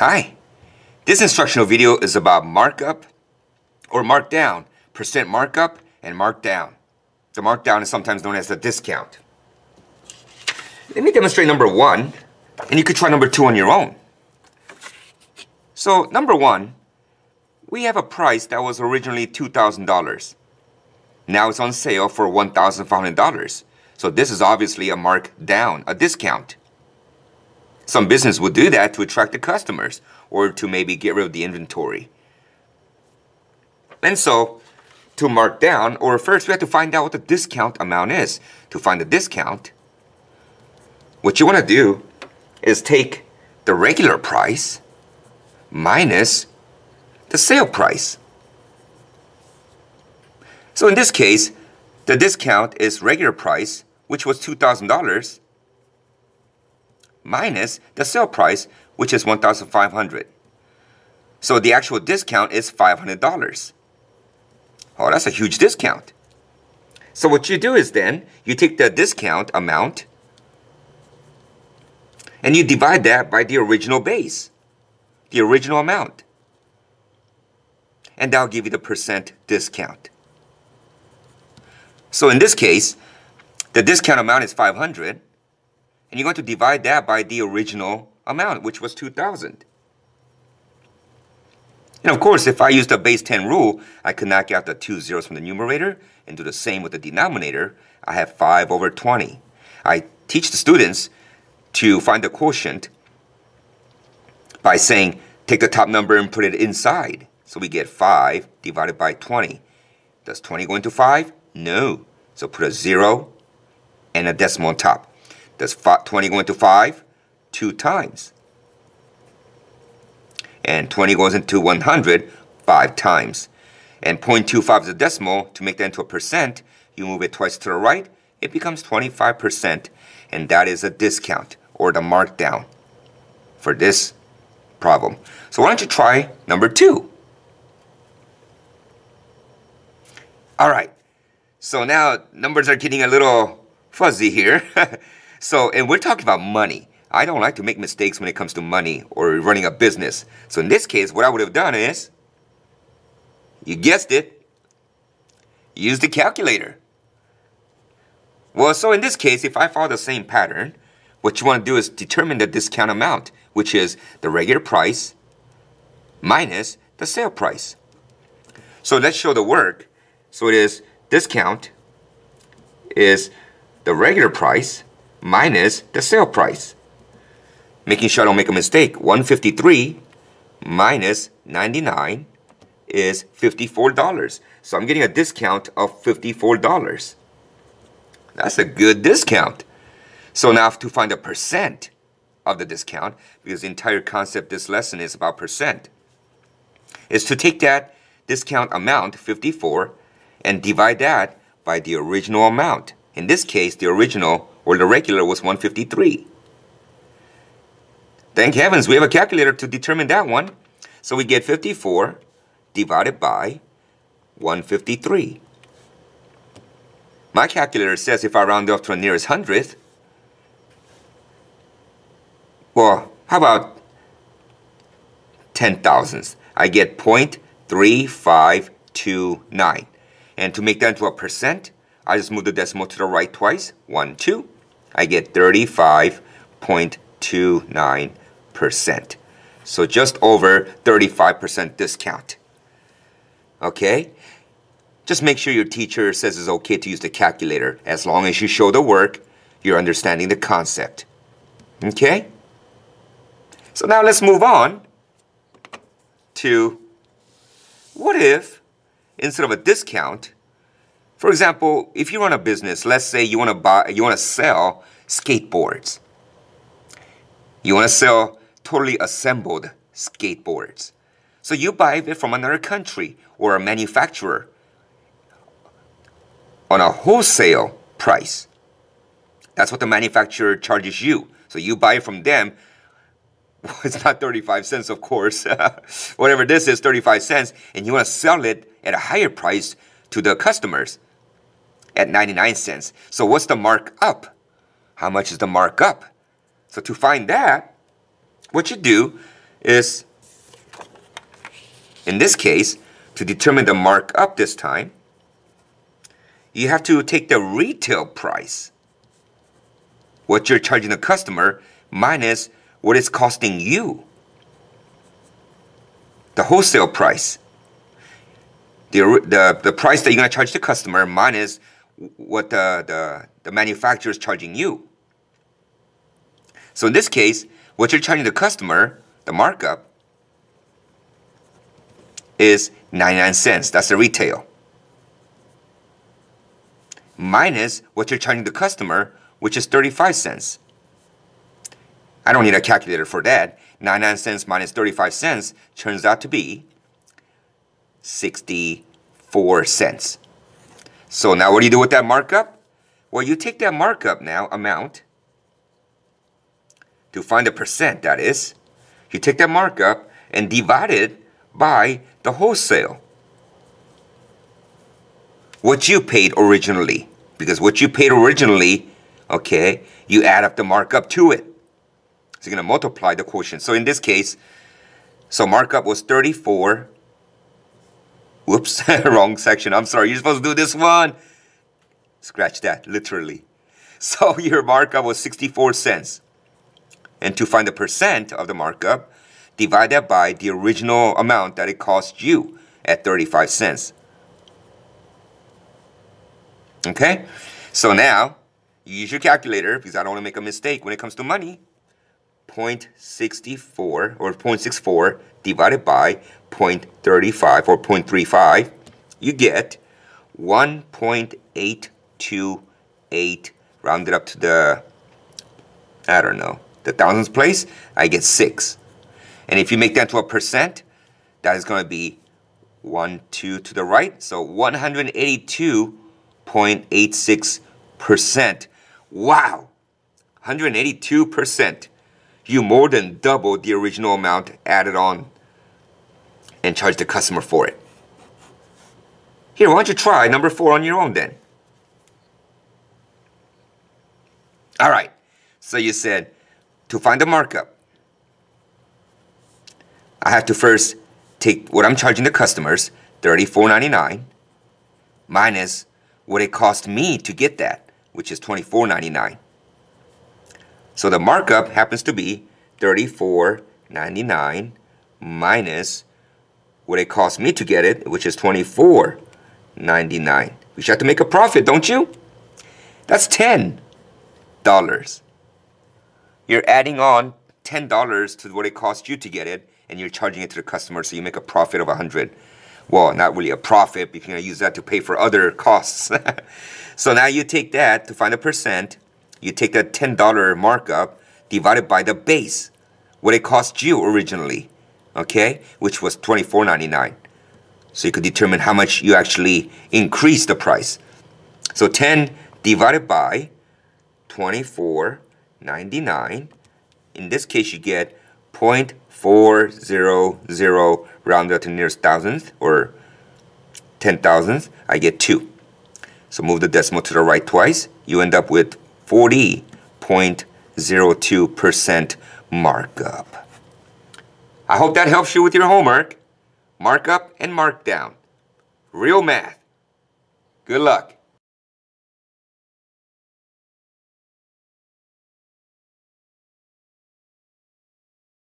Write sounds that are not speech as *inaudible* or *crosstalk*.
Hi, this instructional video is about markup or markdown, percent markup and markdown. The markdown is sometimes known as the discount. Let me demonstrate number one, and you could try number two on your own. So number one, we have a price that was originally $2,000. Now it's on sale for $1,500. So this is obviously a markdown, a discount. Some business would do that to attract the customers or to maybe get rid of the inventory. And so, to mark down, or first we have to find out what the discount amount is. To find the discount, what you want to do is take the regular price minus the sale price. So in this case, the discount is regular price, which was $2,000, minus the sale price, which is 1500 So the actual discount is $500. Oh, that's a huge discount. So what you do is then, you take the discount amount and you divide that by the original base, the original amount. And that'll give you the percent discount. So in this case, the discount amount is 500, and you're going to divide that by the original amount, which was 2,000. And of course, if I use the base 10 rule, I can knock out the two zeros from the numerator and do the same with the denominator. I have 5 over 20. I teach the students to find the quotient by saying, take the top number and put it inside. So we get 5 divided by 20. Does 20 go into 5? No. So put a 0 and a decimal on top. Does 20 go into 5? Two times. And 20 goes into 100 five times. And 0.25 is a decimal. To make that into a percent, you move it twice to the right, it becomes 25%. And that is a discount or the markdown for this problem. So why don't you try number two? All right. So now numbers are getting a little fuzzy here. *laughs* so, and we're talking about money. I don't like to make mistakes when it comes to money or running a business. So in this case, what I would have done is, you guessed it, use the calculator. Well, so in this case, if I follow the same pattern, what you want to do is determine the discount amount, which is the regular price minus the sale price. So let's show the work. So it is discount is the regular price minus the sale price. Making sure I don't make a mistake. 153 minus 99 is $54. So I'm getting a discount of $54. That's a good discount. So now I have to find a percent of the discount because the entire concept this lesson is about percent. Is to take that discount amount, 54, and divide that by the original amount. In this case, the original or the regular was 153. Thank heavens we have a calculator to determine that one. So we get 54 divided by 153. My calculator says if I round off to the nearest hundredth, well, how about 10 thousandths? I get 0.3529. And to make that into a percent, I just move the decimal to the right twice. 1, 2. I get 35.29%. So just over 35% discount. Okay? Just make sure your teacher says it's okay to use the calculator. As long as you show the work, you're understanding the concept. Okay? So now let's move on to what if instead of a discount, for example, if you run a business, let's say you want to buy, you want to sell skateboards. You want to sell totally assembled skateboards. So you buy it from another country or a manufacturer on a wholesale price. That's what the manufacturer charges you. So you buy it from them. *laughs* It's not 35 cents, of course. *laughs* Whatever this is, 35 cents. And you want to sell it at a higher price to the customers at 99 cents. So what's the markup? How much is the markup? So to find that, what you do is, in this case, to determine the markup this time, you have to take the retail price, what you're charging the customer, minus what it's costing you. The wholesale price. The, the, the price that you're going to charge the customer minus what the, the, the manufacturer is charging you. So in this case, what you're charging the customer, the markup, is 99 cents. That's the retail. Minus what you're charging the customer, which is 35 cents. I don't need a calculator for that. 99 cents minus 35 cents turns out to be 64 cents. So now what do you do with that markup? Well, you take that markup now, amount, to find the percent, that is. You take that markup and divide it by the wholesale. What you paid originally. Because what you paid originally, okay, you add up the markup to it. So you're going to multiply the quotient. So in this case, so markup was 34. Whoops, *laughs* wrong section. I'm sorry. You're supposed to do this one. Scratch that, literally. So *laughs* your markup was 64 cents. And to find the percent of the markup, divide that by the original amount that it cost you at 35 cents. Okay? So now, you use your calculator because I don't want to make a mistake when it comes to money. 0.64 or 0.64 divided by 0.35 or 0.35, you get 1.828 rounded up to the, I don't know, the thousands place, I get 6. And if you make that to a percent, that is going to be 1, 2 to the right. So 182.86%. Wow! 182% you more than double the original amount added on and charge the customer for it. Here, why don't you try number four on your own then? All right, so you said to find the markup, I have to first take what I'm charging the customers, $34.99, minus what it cost me to get that, which is $24.99. So the markup happens to be 34.99 minus what it cost me to get it, which is 24.99. You should have to make a profit, don't you? That's $10. You're adding on $10 to what it cost you to get it, and you're charging it to the customer, so you make a profit of 100 Well, not really a profit, but you can use that to pay for other costs. *laughs* so now you take that to find a percent, you take that $10 markup divided by the base, what it cost you originally, okay, which was $24.99. So you could determine how much you actually increase the price. So 10 divided by 24.99. In this case, you get 0.400 rounded to nearest thousandth or ten thousandth. I get 2. So move the decimal to the right twice. You end up with 40.02% markup. I hope that helps you with your homework. Markup and markdown. Real math. Good luck.